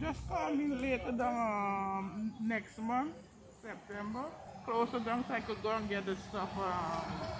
just call me later than um, next month, September. Closer down so I could go and get the stuff um.